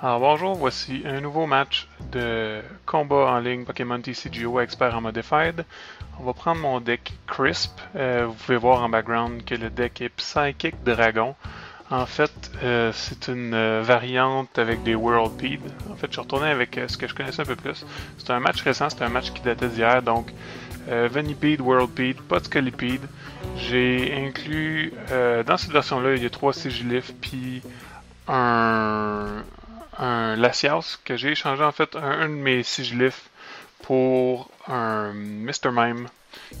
Alors bonjour, voici un nouveau match de combat en ligne Pokémon TCGO Expert en Modified. On va prendre mon deck Crisp. Euh, vous pouvez voir en background que le deck est Psychic Dragon. En fait, euh, c'est une euh, variante avec des Whirlpeed. En fait, je suis retourné avec ce que je connaissais un peu plus. C'est un match récent, c'est un match qui datait d'hier, donc Venipede, Whirlpeed, pas de. J'ai inclus, dans cette version-là, il y a trois Sigilifs, puis un, un Latias que j'ai échangé en fait un, de mes sigilifs pour un Mr. Mime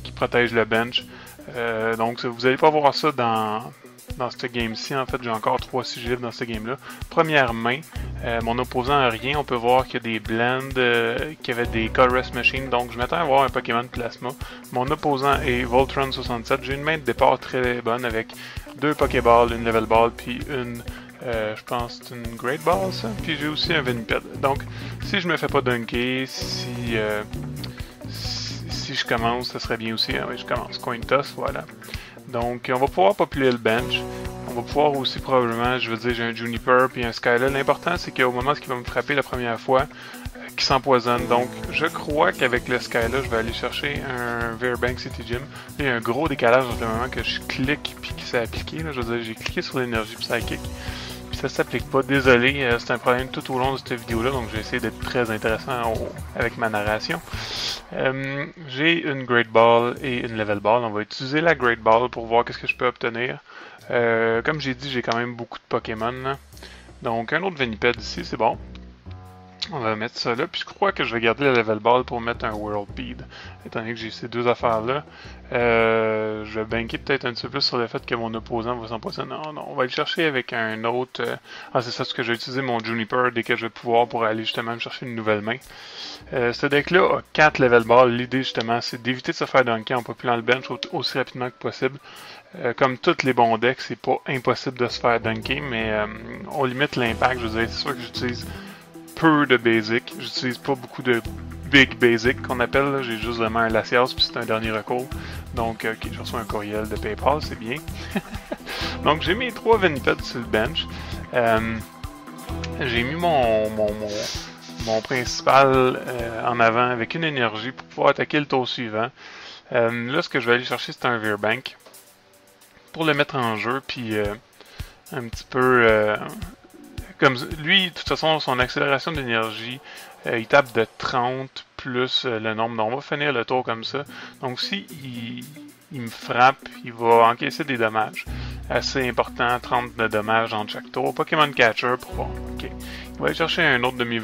qui protège le bench. Euh, donc vous allez pas voir ça dans, dans ce game-ci. En fait, j'ai encore trois sigilifs dans ce game-là. Première main, euh, mon opposant a rien. On peut voir qu'il y a des blends, euh, qu'il y avait des Colorless Machine. Donc je m'attends à avoir un Pokémon Plasma. Mon opposant est Voltron 67. J'ai une main de départ très bonne avec deux Pokéballs, une Level Ball, puis une euh, je pense que c'est une Great Ball, ça. Puis j'ai aussi un Veniped. Donc, si je me fais pas dunker, euh, si, si, je commence, ça serait bien aussi. Hein, oui, je commence. Coin toss, voilà. Donc, on va pouvoir populer le bench. On va pouvoir aussi probablement, je veux dire, j'ai un Juniper puis un Skyla. L'important, c'est qu'au moment où il va me frapper la première fois, euh, qui s'empoisonne. Donc, je crois qu'avec le Skyla, je vais aller chercher un Verbank City Gym. Il y a un gros décalage entre le moment que je clique puis que c'est appliqué. Je veux dire, j'ai cliqué sur l'énergie psychique ça s'applique pas. Désolé, euh, c'est un problème tout au long de cette vidéo-là, donc j'ai essayé d'être très intéressant avec ma narration. Euh, j'ai une Great Ball et une Level Ball. On va utiliser la Great Ball pour voir qu'est-ce que je peux obtenir. Euh, comme j'ai dit, j'ai quand même beaucoup de Pokémon. Donc un autre Veniped ici, c'est bon. On va mettre ça là, puis je crois que je vais garder le level ball pour mettre un world bead, étant donné que j'ai ces deux affaires-là. Euh, je vais banker peut-être un petit peu plus sur le fait que mon opposant va s'empoisonner. Non, non, on va le chercher avec un autre... Euh, ah, c'est ça, ce que je vais utiliser mon Juniper dès que je vais pouvoir pour aller justement me chercher une nouvelle main. Euh, ce deck-là a 4 level ball. L'idée justement, c'est d'éviter de se faire dunker en populant le bench aussi rapidement que possible. comme tous les bons decks, c'est pas impossible de se faire dunker, mais on limite l'impact. Je veux dire, c'est sûr que j'utilise peu de basic. J'utilise pas beaucoup de big basic qu'on appelle. J'ai juste vraiment un Latias puis c'est un dernier recours. Donc, ok, je reçois un courriel de PayPal, c'est bien. Donc, j'ai mis trois Venipeds sur le bench. Euh, j'ai mis mon, mon, mon, principal euh, en avant avec une énergie pour pouvoir attaquer le tour suivant. Euh, là, ce que je vais aller chercher, c'est un Veerbank pour le mettre en jeu, puis un petit peu comme lui, de toute façon, son accélération d'énergie, euh, il tape de 30 plus euh, le nombre. Donc, on va finir le tour comme ça. Donc, si il, me frappe, il va encaisser des dommages assez importants, 30 de dommages en chaque tour. Pokémon Catcher pour voir. Ok. Il va aller chercher un autre de mes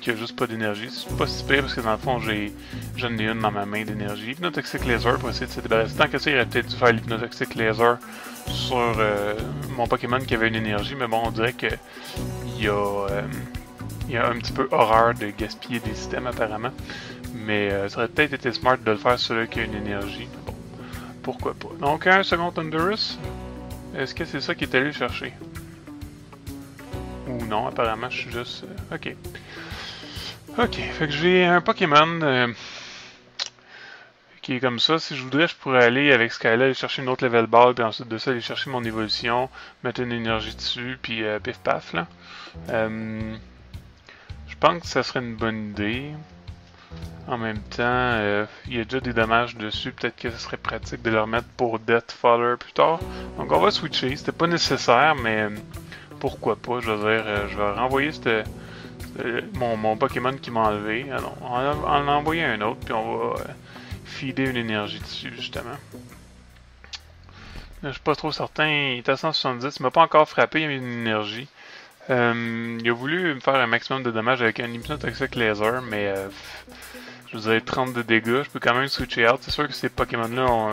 qui a juste pas d'énergie. C'est pas si pire parce que dans le fond, j'ai j'en ai une dans ma main d'énergie. Hypnotoxic Laser pour essayer de se débarrasser. Tant que ça, il aurait peut-être dû faire l'Hypnotoxic Laser sur euh, mon Pokémon qui avait une énergie, mais bon, on dirait que il y a, euh, il y a un petit peu horreur de gaspiller des systèmes apparemment. Mais euh, ça aurait peut-être été smart de le faire sur qui a une énergie. Bon, pourquoi pas. Donc un second Thunderous, est-ce que c'est ça qu'il est allé chercher? Ou non, apparemment je suis juste... ok. Ok, fait que j'ai un Pokémon qui est comme ça. Si je voudrais, je pourrais aller avec cas-là, aller chercher une autre level ball, puis ensuite de ça, aller chercher mon évolution, mettre une énergie dessus, puis euh, pif paf là. Euh, je pense que ça serait une bonne idée. En même temps, euh, il y a déjà des dommages dessus. Peut-être que ce serait pratique de le remettre pour Death Faller plus tard. Donc on va switcher. C'était pas nécessaire, mais pourquoi pas? Je veux dire, je vais renvoyer mon, mon, Pokémon qui m'a enlevé. On va en envoyer un autre, puis on va feeder une énergie dessus, justement. Je suis pas trop certain. Il est à 170. Il m'a pas encore frappé, il a une énergie. Euh, il a voulu me faire un maximum de dommages avec un Hypnotoxic Laser, mais euh, je vous ai 30 de dégâts. Je peux quand même switcher out. C'est sûr que ces Pokémon-là ont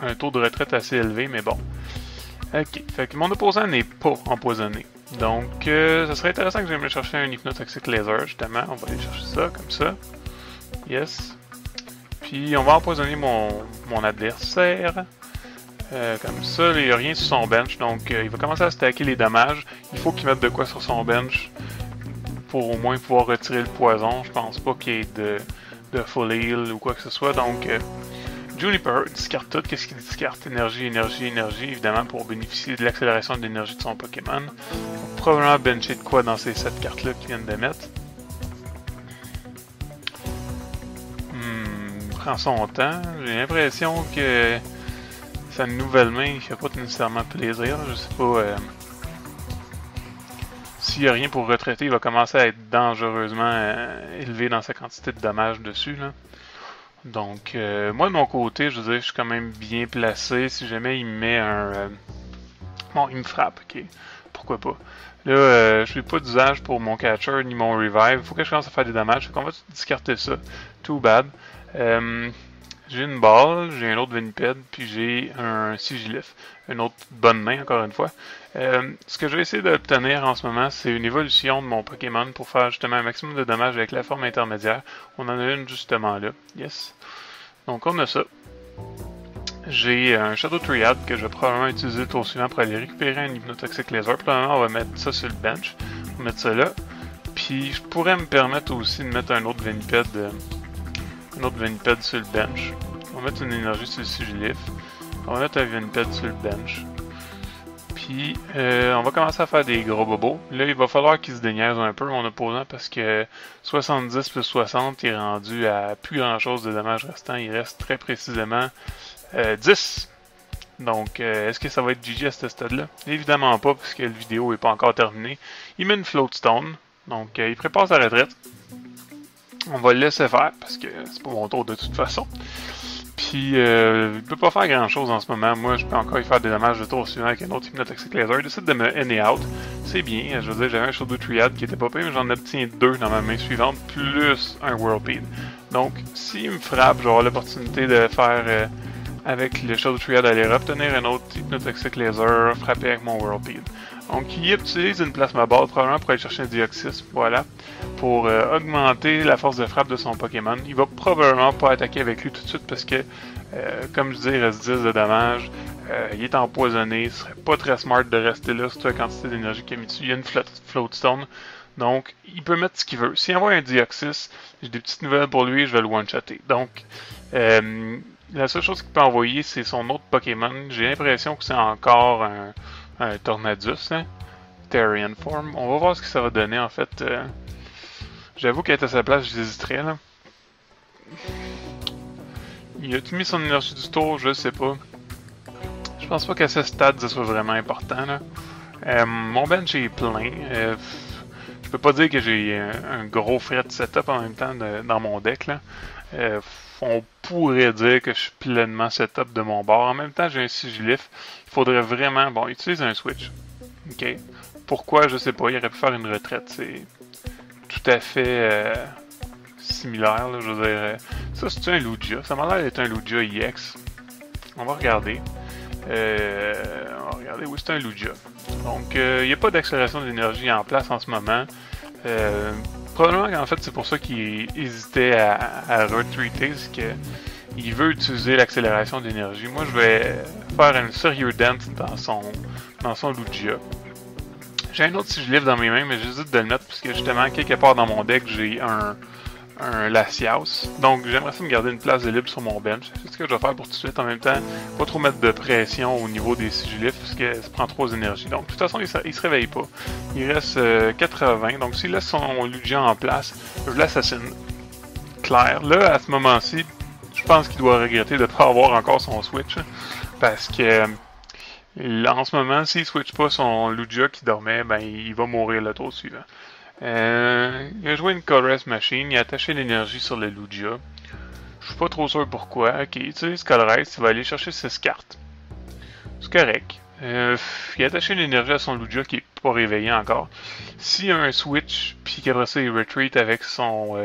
un, taux de retraite assez élevé, mais bon. Ok, fait que mon opposant n'est pas empoisonné. Donc, euh, ça serait intéressant que j'aille me chercher un Hypnotoxic Laser, justement. On va aller chercher ça, comme ça. Yes. Puis on va empoisonner mon, mon adversaire. Euh, comme ça, il n'y a rien sur son bench, donc euh, il va commencer à stacker les dommages. Il faut qu'il mette de quoi sur son bench pour au moins pouvoir retirer le poison. Je pense pas qu'il y ait de, de full heal ou quoi que ce soit. Donc, euh, Juniper discarte tout. Qu'est-ce qu'il discarte? Énergie, énergie, énergie, évidemment pour bénéficier de l'accélération de l'énergie de son Pokémon. probablement bencher de quoi dans ces 7 cartes-là qu'ils viennent de mettre. Hmm, prend son temps. J'ai l'impression que sa nouvelle main, il fait pas nécessairement plaisir. Je sais pas. Euh, s'il n'y a rien pour retraiter, il va commencer à être dangereusement euh, élevé dans sa quantité de dommages dessus. Là. Donc, euh, moi de mon côté, je veux dire, je suis quand même bien placé. Si jamais il me met un. Euh, bon, il me frappe, ok. Pourquoi pas. Là, euh, je suis pas d'usage pour mon catcher ni mon revive. Faut que je commence à faire des dommages. Fait qu'on va discarter ça. Too bad. J'ai une balle, j'ai un autre Veniped, puis j'ai un Sigilif. Une autre bonne main, encore une fois. ce que je vais essayer d'obtenir en ce moment, c'est une évolution de mon Pokémon pour faire justement un maximum de dommages avec la forme intermédiaire. On en a une justement là. Yes. Donc on a ça. J'ai un Shadow Triad que je vais probablement utiliser le tour suivant pour aller récupérer un Hypnotoxic Laser. Probablement on va mettre ça sur le bench. On va mettre ça là. Puis je pourrais me permettre aussi de mettre un autre Veniped, euh, un autre Veniped sur le bench. On va mettre une énergie sur le Sigilif. On va mettre un Veniped sur le bench. Puis, euh, on va commencer à faire des gros bobos. Là, il va falloir qu'il se déniaise un peu, mon opposant, parce que 70 plus 60 est rendu à plus grand chose de dommages restants. Il reste très précisément 10. Euh, Donc, euh, est-ce que ça va être GG à ce stade-là? Évidemment pas, puisque la vidéo n'est pas encore terminée. Il met une floatstone. Donc, il prépare sa retraite. On va le laisser faire, parce que c'est pas mon tour de toute façon. Puis, euh, il peut pas faire grand chose en ce moment. Moi, je peux encore y faire des dommages de tour suivant avec un autre Hypnotoxic Laser. Il décide de me N out. C'est bien. Je veux dire, j'avais un Shadow Triad qui était pas pire, mais j'en obtiens deux dans ma main suivante, plus un Whirlpeed. Donc, s'il me frappe, j'aurai l'opportunité de faire euh, avec le Shadow Triad aller obtenir un autre Hypnotoxic Laser, frapper avec mon Whirlpeed. Donc, il utilise une plasma ball probablement pour aller chercher un Deoxys, voilà, pour euh, augmenter la force de frappe de son Pokémon. Il va probablement pas attaquer avec lui tout de suite parce que, euh, comme je dis, il reste 10 de dommages. Euh, il est empoisonné, ce serait pas très smart de rester là sur la quantité d'énergie qu'il a mis dessus. Il y a une floatstone, donc il peut mettre ce qu'il veut. S'il envoie un Deoxys, j'ai des petites nouvelles pour lui, je vais le one-shotter. Donc, la seule chose qu'il peut envoyer, c'est son autre Pokémon. J'ai l'impression que c'est encore un Tornadus, hein? Form. On va voir ce que ça va donner en fait. Euh, j'avoue qu'être à sa place, j'hésiterais là. Il a-tu mis son énergie du tour? Je sais pas. Je pense pas qu'à ce stade, ça soit vraiment important là. Euh, mon bench est plein. Euh, je peux pas dire que j'ai un, gros fret setup en même temps dans mon deck là. On pourrait dire que je suis pleinement setup de mon bord. En même temps, j'ai un sigilif faudrait vraiment, bon, utiliser un switch. OK. Pourquoi, je sais pas, il aurait pu faire une retraite. C'est tout à fait euh, similaire, je veux dire. Euh, ça, c'est un Lugia. Ça m'a l'air d'être un Lugia EX. On va regarder. Euh, on va regarder. Oui, c'est un Lugia. Donc, il n'y a pas d'accélération d'énergie en place en ce moment. Probablement qu'en fait, c'est pour ça qu'il hésitait à, à retreater, c'est que il veut utiliser l'accélération d'énergie. Moi, je vais faire un sérieux dent dans son, dans son Lugia. J'ai un autre si je livre dans mes mains, mais j'hésite de le mettre parce que justement, quelque part dans mon deck, j'ai un, un Latias. Donc, j'aimerais ça me garder une place de libre sur mon bench. C'est ce que je vais faire pour tout de suite. En même temps, pas trop mettre de pression au niveau des sigilifs parce que ça prend trop d'énergie. Donc, de toute façon, il, se réveille pas. Il reste 80. Euh, Donc, s'il laisse son Lugia en place, je l'assassine. Claire. Là, à ce moment-ci, je pense qu'il doit regretter de ne pas avoir encore son Switch. Parce que euh, en ce moment, s'il switch pas son Lugia qui dormait, ben il va mourir le tour suivant. Euh, il a joué une Colorless Machine, il a attaché l'énergie sur le Lugia. Je suis pas trop sûr pourquoi. Ok, il utilise Colorless, il va aller chercher 6 cartes. C'est correct. Euh, il a attaché l'énergie à son Lugia qui est pas réveillé encore. S'il y a un switch, puis qu'après ça il retreat avec son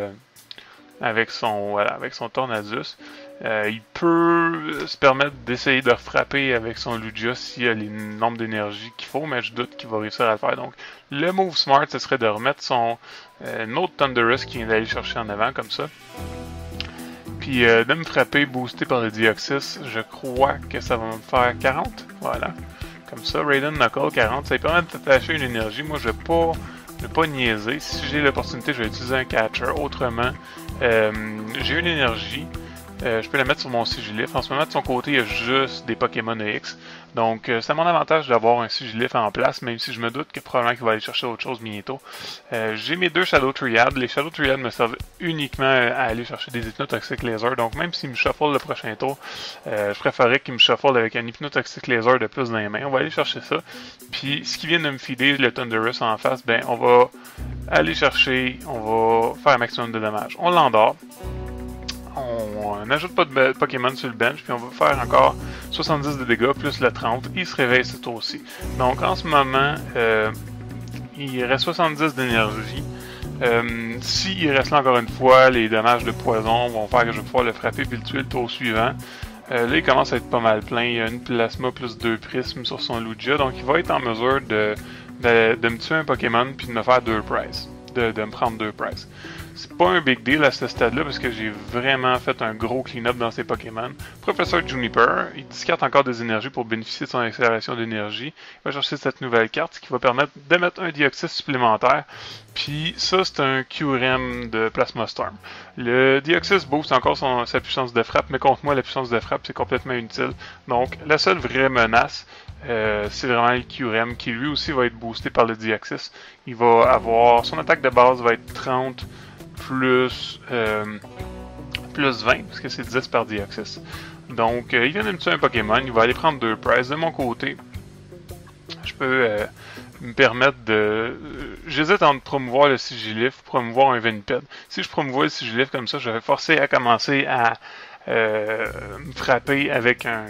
avec son voilà, avec son Tornadus. Euh, il peut se permettre d'essayer de frapper avec son Lugia s'il a les nombres d'énergie qu'il faut, mais je doute qu'il va réussir à le faire. Donc, le move smart, ce serait de remettre son euh, autre Thunderous qui vient d'aller chercher en avant, comme ça. Puis euh, de me frapper, boosté par le Deoxys, je crois que ça va me faire 40. Voilà. Comme ça, Raiden Knuckle 40, ça permet d'attacher une énergie. Moi, je vais pas ne pas niaiser. Si j'ai l'opportunité, je vais utiliser un catcher. Autrement, euh, j'ai une énergie. Euh, je peux la mettre sur mon Sigilif. En ce moment, de son côté, il y a juste des Pokémon EX. Donc, euh, c'est mon avantage d'avoir un Sigilif en place, même si je me doute que probablement qu'il va aller chercher autre chose bientôt. Euh, j'ai mes deux Shadow Triad. Les Shadow Triad me servent uniquement à aller chercher des Hypnotoxic Laser. Donc, même s'il me shuffle le prochain tour, je préférerais qu'il me shuffle avec un Hypnotoxic Laser de plus dans les mains. On va aller chercher ça. Puis, ce qui vient de me feeder le Thunderous en face, ben, on va aller chercher, on va faire un maximum de dommages. On l'endort on n'ajoute pas de Pokémon sur le bench, puis on va faire encore 70 de dégâts plus le 30. Il se réveille ce tour aussi. Donc en ce moment, euh, il reste 70 d'énergie. Euh, S'il reste là encore une fois, les dommages de poison vont faire que je vais pouvoir le frapper puis le tuer le tour suivant. Euh, là, il commence à être pas mal plein. Il y a une plasma plus deux prismes sur son Lugia, donc il va être en mesure de, me tuer un Pokémon puis de me faire deux prices. De, me prendre deux prices. C'est pas un big deal à ce stade-là parce que j'ai vraiment fait un gros clean-up dans ces Pokémon. Professeur Juniper, il discarte encore des énergies pour bénéficier de son accélération d'énergie. Il va chercher cette nouvelle carte ce qui va permettre d'émettre un dioxyde supplémentaire. Puis ça, c'est un QRM de Plasma Storm. Le dioxyde booste encore sa puissance de frappe, mais contre moi, la puissance de frappe, c'est complètement inutile. Donc, la seule vraie menace, euh, c'est vraiment le QRM qui lui aussi va être boosté par le Dioxys. Il va avoir son attaque de base va être 30 plus, euh, plus 20, parce que c'est 10 par Deoxys. Donc, euh, il vient de me tuer un Pokémon, il va aller prendre deux prizes. De mon côté, je peux euh, me permettre de... J'hésite entre promouvoir le Sigilif ou promouvoir un Veniped. Si je promouvois le Sigilif comme ça, je vais forcer à commencer à me frapper avec un,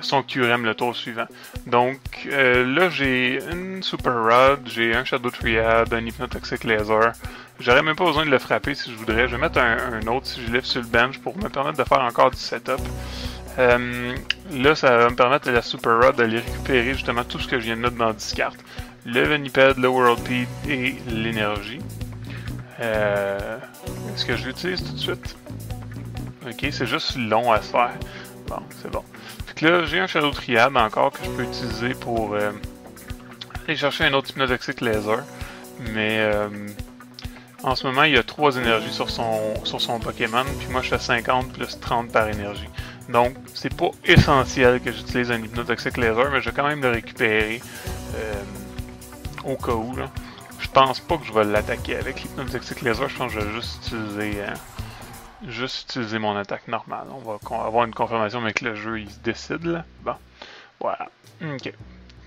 son QRM le tour suivant. Donc là, j'ai une Super Rod, j'ai un Shadow Triad, un Hypnotoxic Laser, J'aurais même pas besoin de le frapper si je voudrais. Je vais mettre un, autre si je lève sur le bench pour me permettre de faire encore du setup. Euh, là, ça va me permettre de la Super Rod d'aller récupérer justement tout ce que je viens de mettre dans la discard. Le Veniped, le World Peed et l'énergie. Euh, Est-ce que je l'utilise tout de suite? Ok, c'est juste long à se faire. Bon, c'est bon. Fait que là, j'ai un Shadow Triad encore que je peux utiliser pour euh, aller chercher un autre Hypnotoxic Laser. Mais en ce moment, il a 3 énergies sur son, sur son Pokémon, puis moi je fais 50 plus 30 par énergie. Donc, c'est pas essentiel que j'utilise un Hypnotoxic Laser, mais je vais quand même le récupérer euh, au cas où. Là. Je pense pas que je vais l'attaquer avec l'Hypnotoxic Laser, je pense que je vais juste utiliser, euh, juste utiliser mon attaque normale. On va avoir une confirmation, que le jeu il se décide là. Bon, voilà. Ok.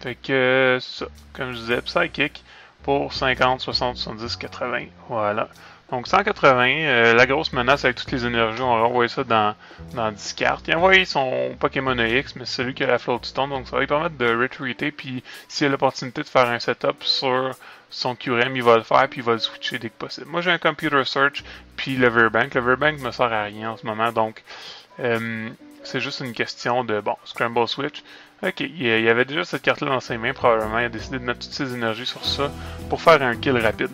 Fait que, ça, comme je disais, Psychic pour 50, 60, 70, 80. Voilà. Donc 180, euh, la grosse menace avec toutes les énergies, on va envoyer ça dans, dans 10 cartes. Il a envoyé son Pokémon EX, mais c'est celui qui a la Floatstone, donc ça va lui permettre de retreater, puis s'il a l'opportunité de faire un setup sur son QRM, il va le faire, puis il va le switcher dès que possible. Moi j'ai un Computer Search, puis le Verbank. Le Verbank me sert à rien en ce moment, donc euh, c'est juste une question de, bon, Scramble Switch. Ok, il y avait déjà cette carte-là dans ses mains, probablement. Il a décidé de mettre toutes ses énergies sur ça pour faire un kill rapide.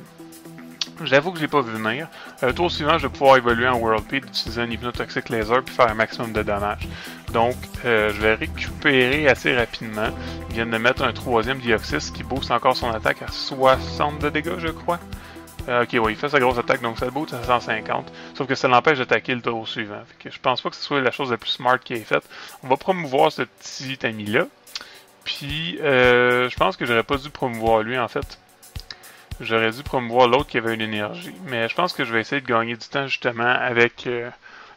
J'avoue que je l'ai pas vu venir. Euh, tour suivant, je vais pouvoir évoluer en World Peak, utiliser un Hypnotoxic Laser puis faire un maximum de dommages. Donc, euh, je vais récupérer assez rapidement. Il vient de mettre un troisième Dioxys qui booste encore son attaque à 60 de dégâts, je crois. Euh, ok, oui, il fait sa grosse attaque, donc ça le boost à 150. Sauf que ça l'empêche d'attaquer le tour suivant. Fait que je pense pas que ce soit la chose la plus smart qui est faite. On va promouvoir ce petit ami-là. Puis, euh, je pense que j'aurais pas dû promouvoir lui, en fait. J'aurais dû promouvoir l'autre qui avait une énergie. Mais je pense que je vais essayer de gagner du temps, justement, avec euh,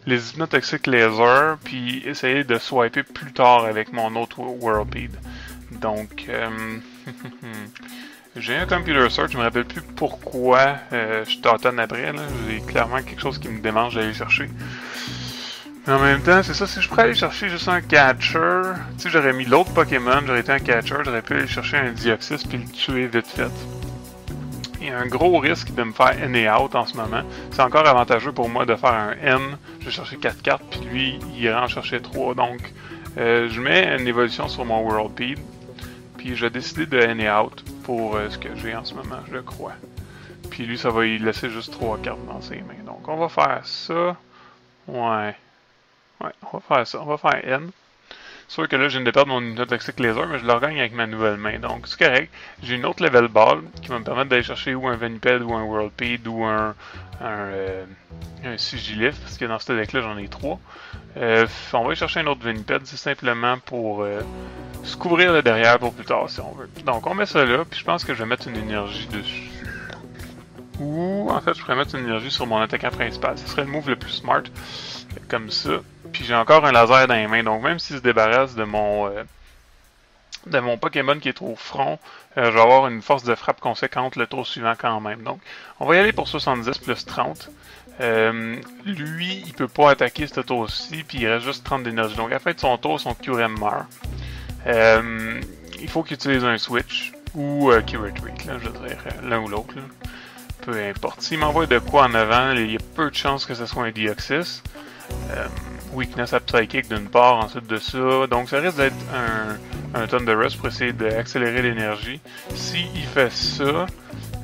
les hypnotoxiques laser, puis essayer de swiper plus tard avec mon autre Whirlpeed. Donc, euh, J'ai un computer search, je me rappelle plus pourquoi euh, je t'entends après. J'ai clairement quelque chose qui me démange d'aller chercher. Mais en même temps, c'est ça, si je pourrais aller chercher juste un catcher, tu sais, j'aurais mis l'autre Pokémon, j'aurais été un catcher, j'aurais pu aller chercher un Dioxys puis le tuer vite fait. Il y a un gros risque de me faire N et out en ce moment. C'est encore avantageux pour moi de faire un N. Je vais chercher 4 cartes, puis lui, il ira en chercher 3. Donc, euh, je mets une évolution sur mon World. Puis je vais décider de N et out pour euh, ce que j'ai en ce moment, je crois. Puis lui, ça va y laisser juste trois cartes dans ses mains. Donc on va faire ça. Ouais. Ouais, on va faire ça. On va faire N. Sûr que là, je viens de perdre mon Hypnotoxic Laser, mais je le regagne avec ma nouvelle main. Donc, c'est correct. J'ai une autre level ball qui va me permettre d'aller chercher ou un Veniped, ou un Whirlpeed, ou un, un, euh, parce que dans ce deck-là, j'en ai trois. Euh, on va aller chercher un autre Veniped, c'est simplement pour euh, se couvrir le derrière pour plus tard, si on veut. Donc, on met ça là, puis je pense que je vais mettre une énergie dessus. Ou, en fait, je pourrais mettre une énergie sur mon attaquant principal. Ce serait le move le plus smart, comme ça. Puis j'ai encore un laser dans les mains, donc même s'il se débarrasse de mon... Euh, de mon Pokémon qui est au front, euh, je vais avoir une force de frappe conséquente le tour suivant quand même. Donc, on va y aller pour 70 plus 30. Euh, lui, il peut pas attaquer ce tour-ci, puis il reste juste 30 d'énergie. Donc, à la fin de son tour, son QRM meurt. Euh, il faut qu'il utilise un switch ou euh, qu'il retreat, là, je veux dire, l'un ou l'autre. Peu importe. S'il m'envoie de quoi en avant, il y a peu de chances que ce soit un Deoxys. weakness à Psychic d'une part, ensuite de ça. Donc, ça risque d'être un, un pour essayer d'accélérer l'énergie. S'il fait ça,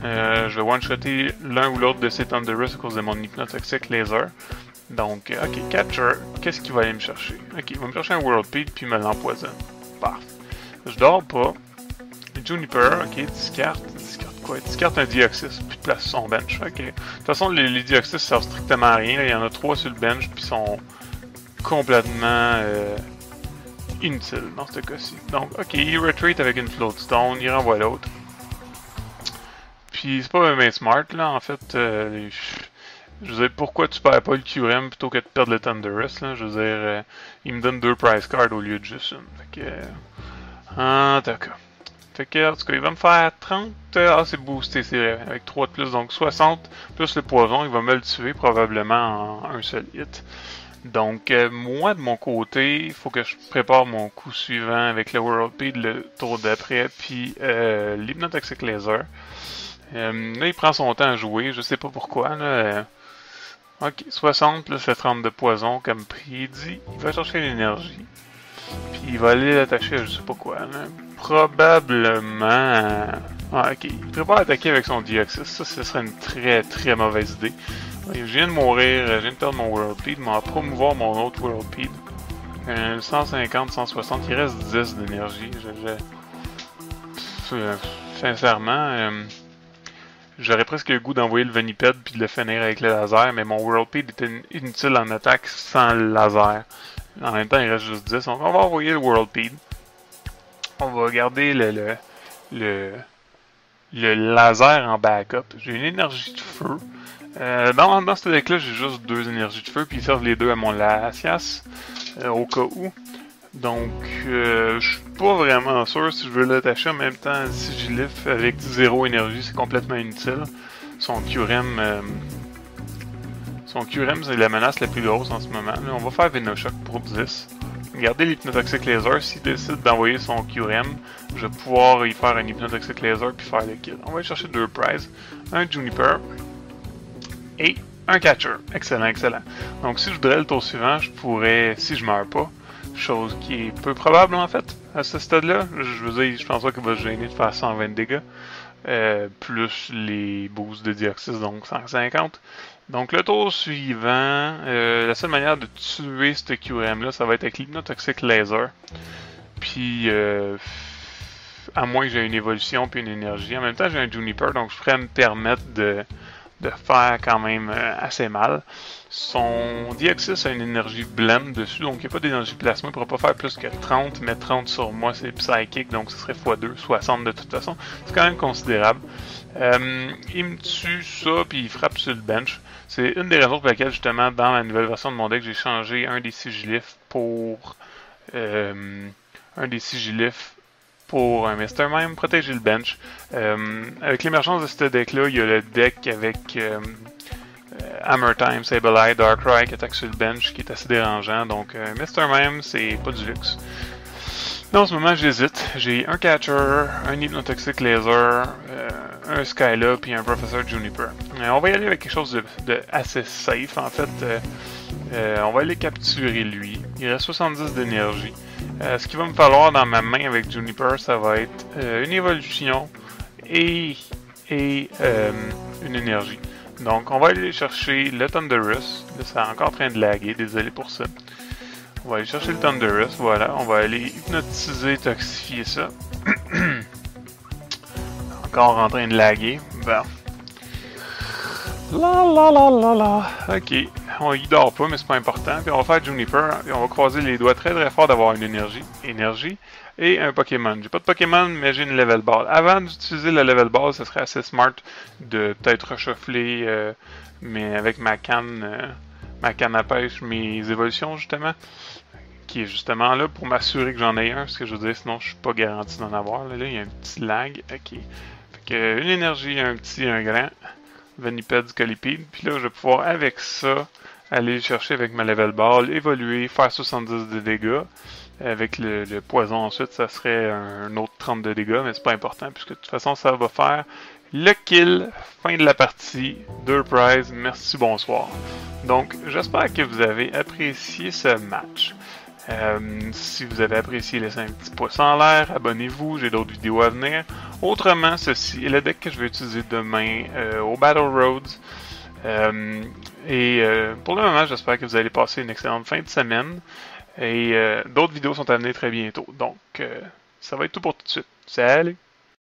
euh, je vais one-shotter l'un ou l'autre de ces Thunderous à cause de mon Hypnotoxic Laser. Donc, euh, ok, Catcher, qu'est-ce qu'il va aller me chercher? Ok, il va me chercher un World Peak puis il me l'empoisonne. Paf. Je dors pas. Juniper, ok, discarte. Quoi? Discarte un Deoxys puis place son bench. Ok. De toute façon, les, les Deoxys servent strictement à rien. Il y en a trois sur le bench puis sont complètement euh, inutiles dans ce cas-ci. Donc, ok, il retreat avec une Floatstone, il renvoie l'autre. Puis c'est pas même smart là, en fait. Euh, je veux dire, pourquoi tu perds pas le QRM plutôt que de perdre le Thunderous? Je veux dire, euh, il me donne deux price cards au lieu de juste une. Fait que. Euh, ah, d'accord. Que, il va me faire 30. Ah, c'est boosté, c'est. Avec 3 de plus, donc 60 plus le poison, il va me le tuer probablement en un seul hit. Donc, euh, moi, de mon côté, il faut que je prépare mon coup suivant avec le World Beat le tour d'après, puis euh, l'Hypnotoxic Laser. Euh, là, il prend son temps à jouer, je sais pas pourquoi. Euh, ok, 60 plus le 30 de poison comme prédit. Il va chercher l'énergie. Puis il va aller l'attacher à je sais pas quoi. Probablement... Ah, ok. Il prépare à attaquer avec son Deoxys. Ça, ce serait une très très mauvaise idée. Je viens de mourir, je viens de perdre mon World Peed, mais on va promouvoir mon autre World Peed. Euh, 150, 160, il reste 10 d'énergie. Sincèrement, euh, j'aurais presque le goût d'envoyer le Veniped puis de le finir avec le laser, mais mon World Peed était inutile en attaque sans le laser. En même temps, il reste juste 10. Donc on va envoyer le World Peed. On va garder le, le, le, laser en backup. J'ai une énergie de feu. Euh, dans, ce deck-là, j'ai juste deux énergies de feu, puis ils servent les deux à mon Lacias, euh, au cas où. Donc, euh, je suis pas vraiment sûr si je veux l'attacher en même temps Sigilif avec zéro énergie, c'est complètement inutile. Son QRM, euh, son QRM c'est la menace la plus grosse en ce moment. Là, on va faire Venoshock pour 10. Garder l'Hypnotoxic Laser, s'il décide d'envoyer son QRM, je vais pouvoir y faire un Hypnotoxic Laser puis faire le kill. On va aller chercher deux prizes. Un Juniper et un catcher. Excellent, excellent. Donc si je voudrais le tour suivant, je pourrais, si je meurs pas, chose qui est peu probable en fait, à ce stade-là, je veux dire, je pense pas qu'il va se gêner de faire 120 dégâts, euh, plus les boosts de dioxyde, donc 150. Donc le tour suivant, euh, la seule manière de tuer ce QRM-là, ça va être avec l'hypnotoxic laser. Puis, euh, à moins que j'ai une évolution puis une énergie. En même temps, j'ai un Juniper, donc je pourrais me permettre de de faire quand même euh, assez mal. Son Deoxys a une énergie blême dessus, donc il n'y a pas d'énergie plasma. Il ne pourra pas faire plus que 30, mais 30 sur moi c'est psychic, donc ce serait x2, 60 de toute façon. C'est quand même considérable. Euh, il me tue ça, puis il frappe sur le bench. C'est une des raisons pour lesquelles, justement, dans la nouvelle version de mon deck, j'ai changé un des sigilifs pour euh, un des sigilifs pour un Mr. Mime, protéger le bench. Euh, avec l'émergence de ce deck-là, il y a le deck avec euh, euh Hammer Time, Sableye, Darkrai qui attaque sur le bench, qui est assez dérangeant. Donc, euh, Mr. Mime, c'est pas du luxe. Là, en ce moment, j'hésite. J'ai un Catcher, un Hypnotoxic Laser, euh, un Skyla, puis un Professor Juniper. Euh, on va y aller avec quelque chose de, assez safe, en fait. Euh, on va aller capturer lui. Il reste 70 d'énergie. Euh, ce qu'il va me falloir dans ma main avec Juniper, ça va être euh, une évolution et, et euh, une énergie. Donc, on va aller chercher le Thunderous. Là, c'est encore en train de laguer, désolé pour ça. On va aller chercher le Thunderous, voilà. On va aller hypnotiser, toxifier ça. Encore en train de laguer. Bon. La la la la la. Ok. On y dort pas, mais c'est pas important. Puis on va faire Juniper. Puis on va croiser les doigts très très fort d'avoir une énergie. Énergie. Et un Pokémon. J'ai pas de Pokémon, mais j'ai une level ball. Avant d'utiliser la level ball, ce serait assez smart de peut-être rechauffer, euh, mais avec ma canne, euh, ma canne à pêche, mes évolutions justement qui est justement là pour m'assurer que j'en ai un, parce que je veux dire, sinon je suis pas garanti d'en avoir. Là, il y a un petit lag. Ok. Une énergie, un petit, un grand. Veniped, Colipede. Puis là, je vais pouvoir avec ça aller chercher avec ma level ball, évoluer, faire 70 de dégâts. Avec le, poison ensuite, ça serait un, autre 30 de dégâts, mais c'est pas important puisque de toute façon, ça va faire le kill, fin de la partie, deux prizes, merci, bonsoir. Donc, j'espère que vous avez apprécié ce match. Euh, si vous avez apprécié, laissez un petit pouce en l'air, abonnez-vous, j'ai d'autres vidéos à venir. Autrement, ceci est le deck que je vais utiliser demain euh, au Battle Roads. Euh, et pour le moment, j'espère que vous allez passer une excellente fin de semaine. Et d'autres vidéos sont à venir très bientôt. Donc, ça va être tout pour tout de suite. Salut!